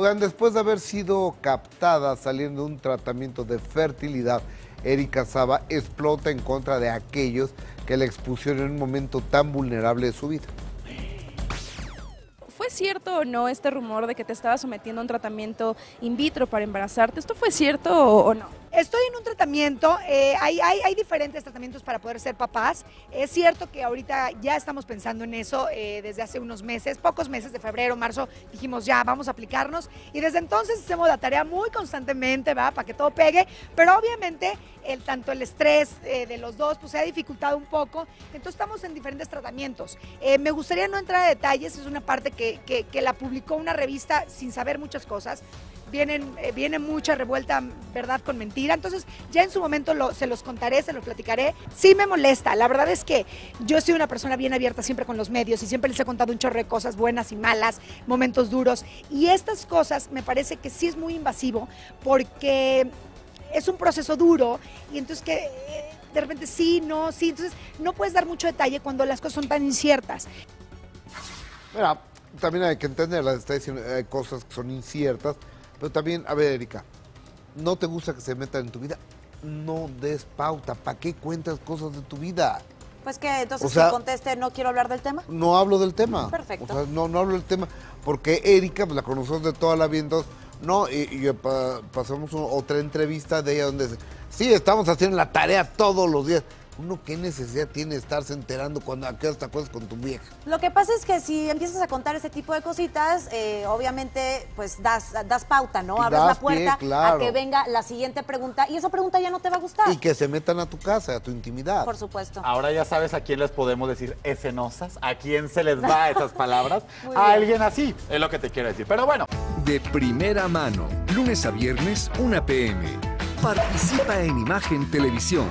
Oigan, después de haber sido captada saliendo de un tratamiento de fertilidad, Erika Saba explota en contra de aquellos que la expusieron en un momento tan vulnerable de su vida. ¿Fue cierto o no este rumor de que te estaba sometiendo a un tratamiento in vitro para embarazarte? ¿Esto fue cierto o, no? Estoy en un tratamiento, eh, hay, diferentes tratamientos para poder ser papás. Es cierto que ahorita ya estamos pensando en eso eh, desde hace unos meses, pocos meses de febrero, marzo, dijimos ya, vamos a aplicarnos. Y desde entonces hacemos la tarea muy constantemente, ¿va? Para que todo pegue. Pero obviamente el, tanto el estrés eh, de los dos pues se ha dificultado un poco. Entonces estamos en diferentes tratamientos. Me gustaría no entrar a detalles, es una parte que, que la publicó una revista sin saber muchas cosas vienen, eh, viene mucha revuelta, verdad con mentira. Entonces, ya en su momento lo, se los contaré, se los platicaré. Sí me molesta. La verdad es que yo soy una persona bien abierta siempre con los medios y siempre les he contado un chorro de cosas buenas y malas, momentos duros. Y estas cosas me parece que sí es muy invasivo porque es un proceso duro y entonces que eh, de repente sí, no, sí. Entonces, no puedes dar mucho detalle cuando las cosas son tan inciertas. Mira, también hay que entenderlas, está diciendo, hay cosas que son inciertas, pero también, a ver, Erika, no te gusta que se metan en tu vida, no des pauta. ¿Para qué cuentas cosas de tu vida? Pues que entonces O sea- conteste, no quiero hablar del tema. No hablo del tema. Perfecto. O sea, no, no hablo del tema. Porque Erika, pues la conocemos de toda la vida, entonces, no, y, y, pa- pasamos un- otra entrevista de ella donde dice, sí, estamos haciendo la tarea todos los días. Uno, ¿qué necesidad tiene de estarse enterando cuando a qué hora te acuerdas con tu vieja? Lo que pasa es que si empiezas a contar ese tipo de cositas, eh, obviamente, pues das, das pauta, ¿no? Abres das la puerta pie, claro. a que venga la siguiente pregunta y esa pregunta ya no te va a gustar. Y que se metan a tu casa, a tu intimidad. Por supuesto. Ahora ya sabes a quién les podemos decir escenosas, a quién se les va esas palabras. A alguien así, es lo que te quiero decir. Pero bueno, De primera mano, lunes a viernes, 1 pm. Participa en Imagen Televisión.